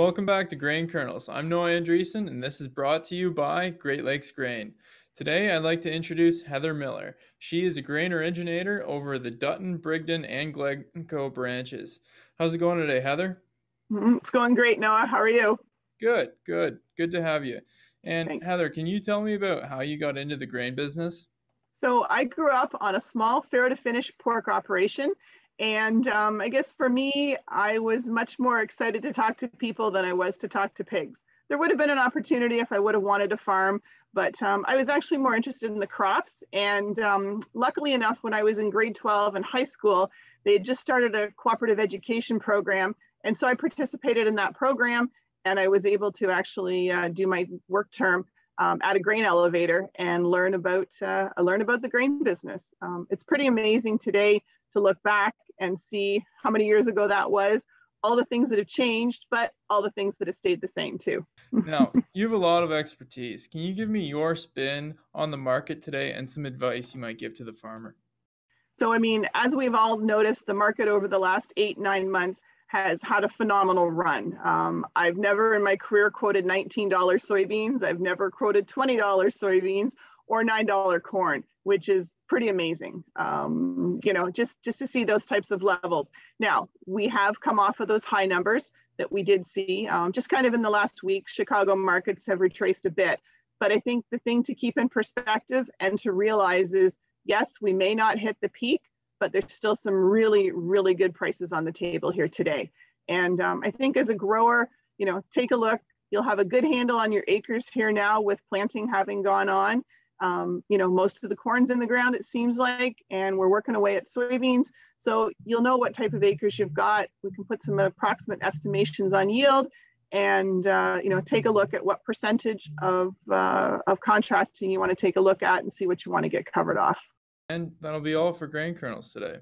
Welcome back to Grain Kernels. I'm Noah Andreessen, and this is brought to you by Great Lakes Grain. Today, I'd like to introduce Heather Miller. She is a grain originator over the Dutton, Brigden, and Glencoe branches. How's it going today, Heather? Mm-hmm. It's going great, Noah. How are you? Good, good. Good to have you. And Thanks. Heather, can you tell me about how you got into the grain business? So I grew up on a small farrow to finish pork operation and um, I guess for me, I was much more excited to talk to people than I was to talk to pigs. There would have been an opportunity if I would have wanted to farm, but um, I was actually more interested in the crops. And um, luckily enough, when I was in grade 12 in high school, they had just started a cooperative education program. And so I participated in that program and I was able to actually uh, do my work term um, at a grain elevator and learn about uh, learn about the grain business. Um, it's pretty amazing today to look back and see how many years ago that was, all the things that have changed, but all the things that have stayed the same too. now, you have a lot of expertise. Can you give me your spin on the market today and some advice you might give to the farmer? So, I mean, as we've all noticed, the market over the last eight, nine months has had a phenomenal run. Um, I've never in my career quoted $19 soybeans. I've never quoted $20 soybeans or $9 corn, which is pretty amazing. Um, you know, just, just to see those types of levels. Now, we have come off of those high numbers that we did see um, just kind of in the last week. Chicago markets have retraced a bit. But I think the thing to keep in perspective and to realize is yes, we may not hit the peak, but there's still some really, really good prices on the table here today. And um, I think as a grower, you know, take a look. You'll have a good handle on your acres here now with planting having gone on. Um, you know, most of the corn's in the ground, it seems like, and we're working away at soybeans. So you'll know what type of acres you've got. We can put some approximate estimations on yield and, uh, you know, take a look at what percentage of, uh, of contracting you want to take a look at and see what you want to get covered off. And that'll be all for grain kernels today.